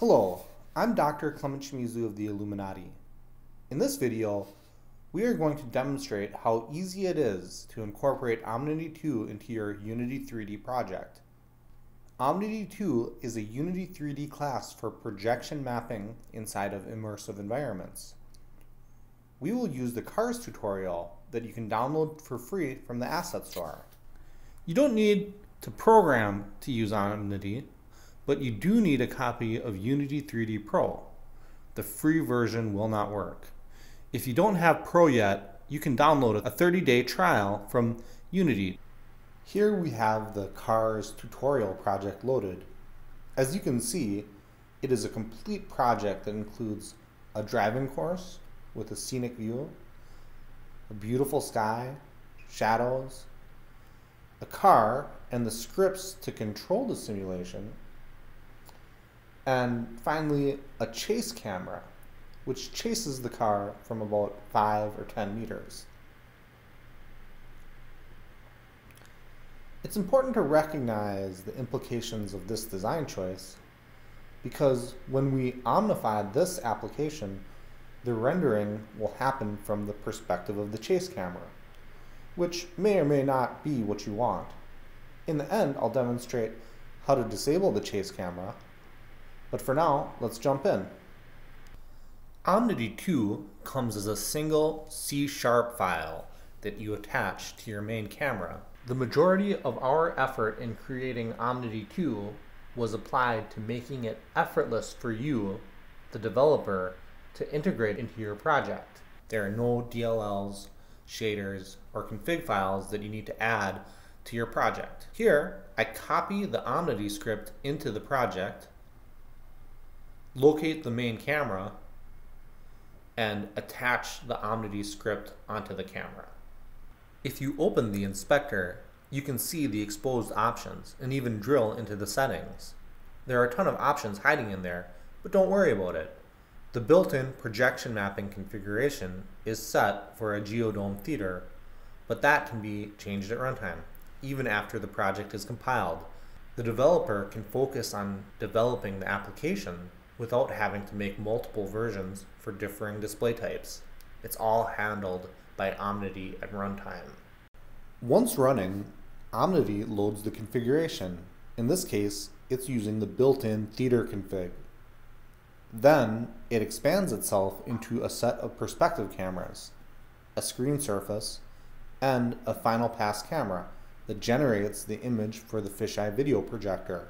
Hello, I'm Dr. Clement Shimizu of the Elumenati. In this video, we are going to demonstrate how easy it is to incorporate Omnity 2 into your Unity 3D project. Omnity 2 is a Unity 3D class for projection mapping inside of immersive environments. We will use the CARS tutorial that you can download for free from the Asset Store. You don't need to program to use Omnity, but you do need a copy of Unity 3D Pro. The free version will not work. If you don't have Pro yet, you can download a 30-day trial from Unity. Here we have the CARS tutorial project loaded. As you can see, it is a complete project that includes a driving course with a scenic view, a beautiful sky, shadows, a car, and the scripts to control the simulation, and finally a chase camera, which chases the car from about 5 or 10 meters. It's important to recognize the implications of this design choice because when we omnify this application, the rendering will happen from the perspective of the chase camera, which may or may not be what you want. In the end, I'll demonstrate how to disable the chase camera, but for now, let's jump in. Omnity 2 comes as a single C-sharp file that you attach to your main camera. The majority of our effort in creating Omnity 2 was applied to making it effortless for you, the developer, to integrate into your project. There are no DLLs, shaders, or config files that you need to add to your project. Here, I copy the Omnity script into the project, locate the main camera, and attach the Omnity script onto the camera. If you open the inspector, you can see the exposed options and even drill into the settings. There are a ton of options hiding in there, but don't worry about it. The built-in projection mapping configuration is set for a geodome theater, but that can be changed at runtime, even after the project is compiled. The developer can focus on developing the application without having to make multiple versions for differing display types. It's all handled by Omnity at runtime. Once running, Omnity loads the configuration. In this case, it's using the built-in theater config. Then, it expands itself into a set of perspective cameras, a screen surface, and a final pass camera that generates the image for the fisheye video projector.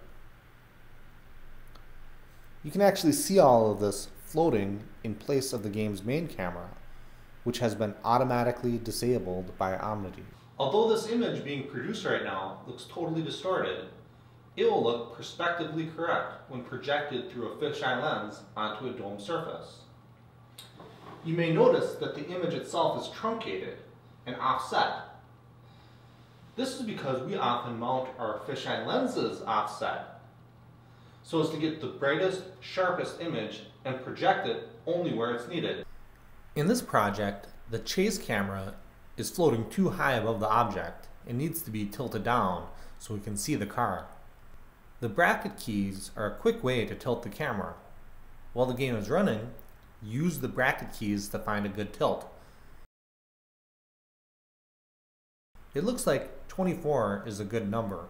You can actually see all of this floating in place of the game's main camera, which has been automatically disabled by Omnity. Although this image being produced right now looks totally distorted, it will look prospectively correct when projected through a fisheye lens onto a dome surface. You may notice that the image itself is truncated and offset. This is because we often mount our fisheye lenses offset so as to get the brightest, sharpest image and project it only where it's needed. In this project, the chase camera is floating too high above the object. It needs to be tilted down so we can see the car. The bracket keys are a quick way to tilt the camera. While the game is running, use the bracket keys to find a good tilt. It looks like 24 is a good number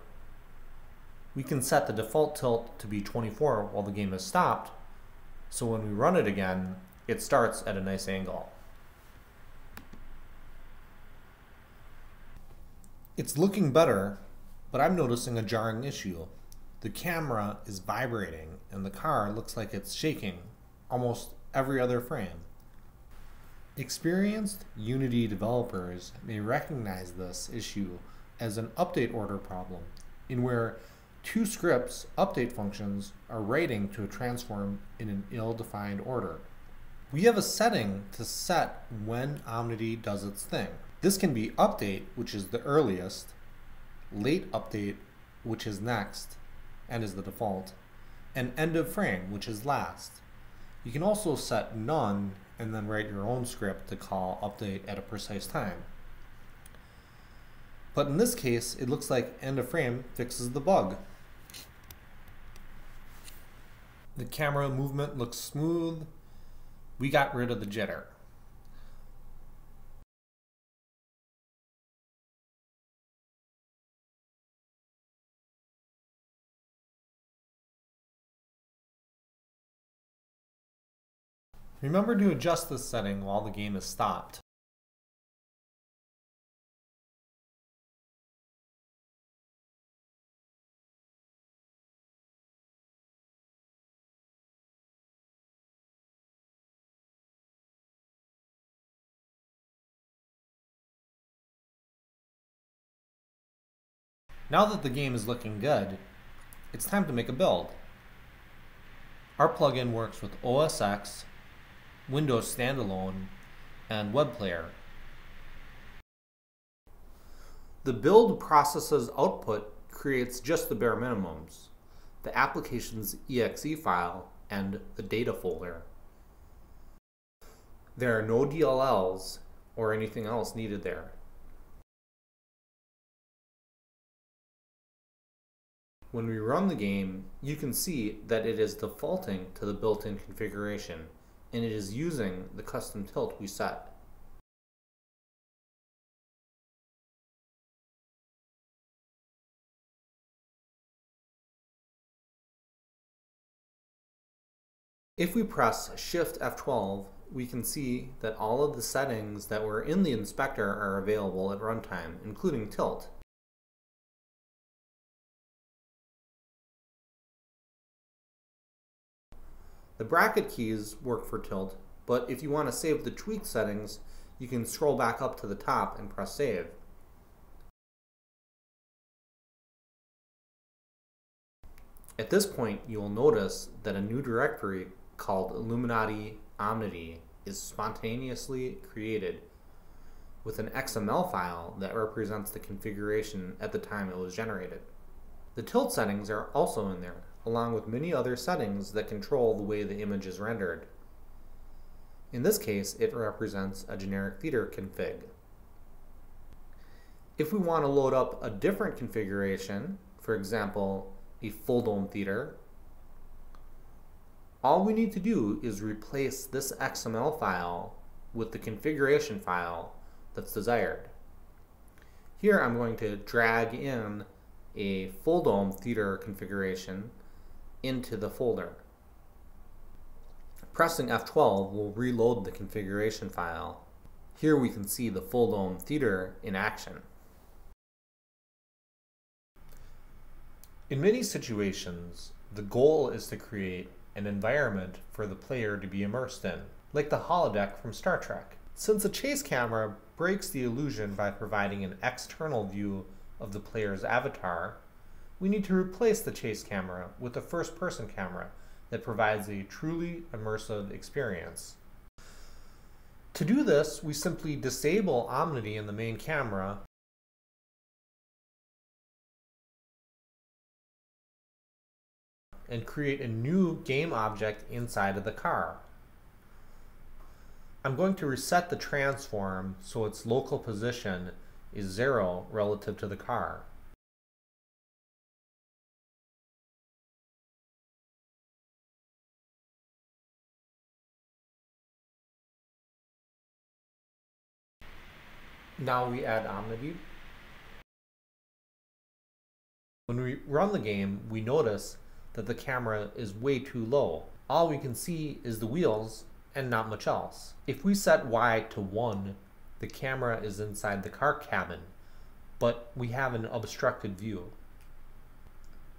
we can set the default tilt to be 24 while the game is stopped, so when we run it again, it starts at a nice angle. It's looking better, but I'm noticing a jarring issue. The camera is vibrating and the car looks like it's shaking almost every other frame. Experienced Unity developers may recognize this issue as an update order problem in where two scripts update functions are writing to a transform in an ill-defined order. We have a setting to set when Omnity does its thing. This can be update, which is the earliest, late update, which is next, and is the default, and end of frame, which is last. You can also set none and then write your own script to call update at a precise time. But in this case, it looks like end of frame fixes the bug. The camera movement looks smooth. We got rid of the jitter. Remember to adjust this setting while the game is stopped. Now that the game is looking good, it's time to make a build. Our plugin works with OS X, Windows Standalone, and Web Player. The build process's output creates just the bare minimums, the application's exe file, and the data folder. There are no DLLs or anything else needed there. When we run the game, you can see that it is defaulting to the built-in configuration, and it is using the custom tilt we set. If we press Shift F12, we can see that all of the settings that were in the inspector are available at runtime, including tilt. The bracket keys work for tilt, but if you want to save the tweak settings, you can scroll back up to the top and press save. At this point, you will notice that a new directory called Elumenati Omnity is spontaneously created with an XML file that represents the configuration at the time it was generated. The tilt settings are also in there, along with many other settings that control the way the image is rendered. In this case, it represents a generic theater config. If we want to load up a different configuration, for example, a full dome theater, all we need to do is replace this XML file with the configuration file that's desired. Here I'm going to drag in a full dome theater configuration into the folder. Pressing F12 will reload the configuration file. Here we can see the full dome theater in action. In many situations, the goal is to create an environment for the player to be immersed in, like the holodeck from Star Trek. Since a chase camera breaks the illusion by providing an external view of the player's avatar, we need to replace the chase camera with a first person camera that provides a truly immersive experience. To do this, we simply disable Omnity in the main camera and create a new game object inside of the car. I'm going to reset the transform so its local position is zero relative to the car. Now we add Omniview. When we run the game, we notice that the camera is way too low. All we can see is the wheels and not much else. If we set Y to 1, the camera is inside the car cabin, but we have an obstructed view.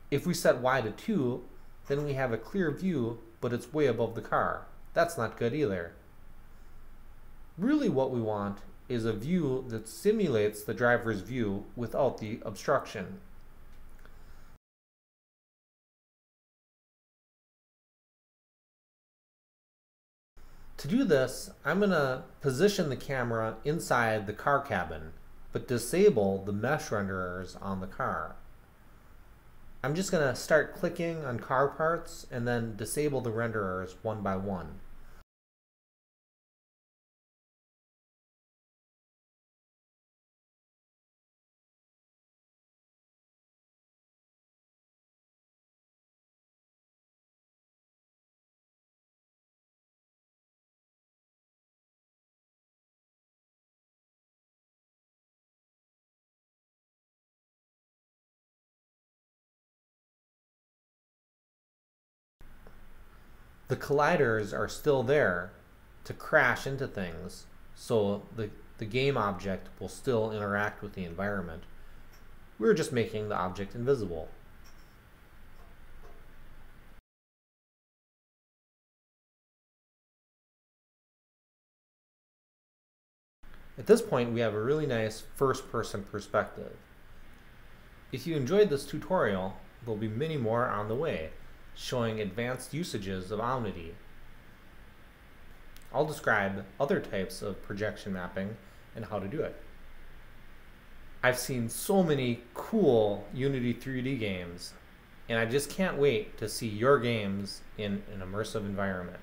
If we set Y to 2, then we have a clear view, but it's way above the car. That's not good either. Really what we want is a view that simulates the driver's view without the obstruction. To do this, I'm going to position the camera inside the car cabin, but disable the mesh renderers on the car. I'm just going to start clicking on car parts and then disable the renderers one by one. The colliders are still there to crash into things, so the, the game object will still interact with the environment. We're just making the object invisible. At this point, we have a really nice first-person perspective. If you enjoyed this tutorial, there'll be many more on the way, showing advanced usages of Omnity. I'll describe other types of projection mapping and how to do it. I've seen so many cool Unity 3D games, and I just can't wait to see your games in an immersive environment.